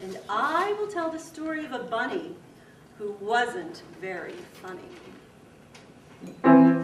and I will tell the story of a bunny who wasn't very funny.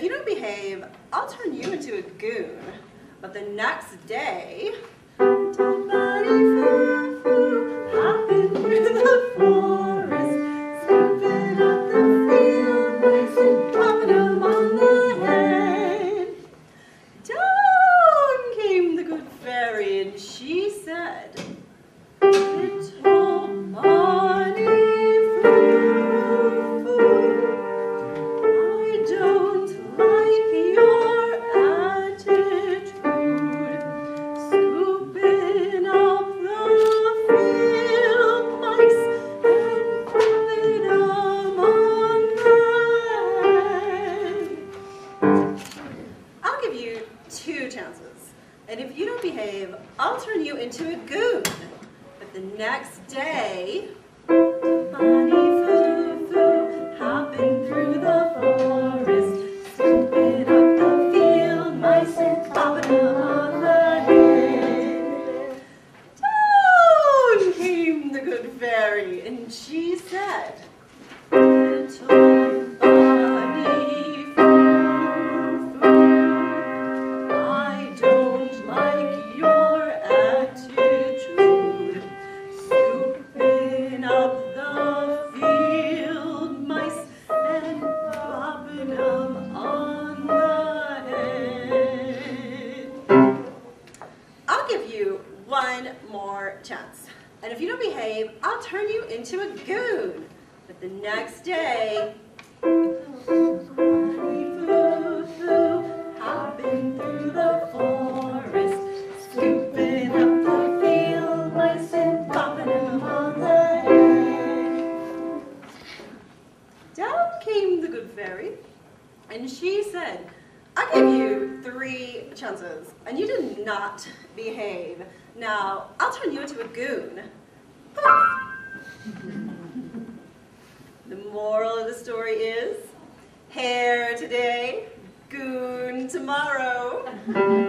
if you don't behave, I'll turn you into a goon. But the next day, I'll turn you into a goon. But the next day, honey, chance. And if you don't behave, I'll turn you into a goon. But the next day, Down came the good fairy, and she said, I gave you three chances, and you did not behave. Now, I'll turn you into a goon. the moral of the story is, hare today, goon tomorrow.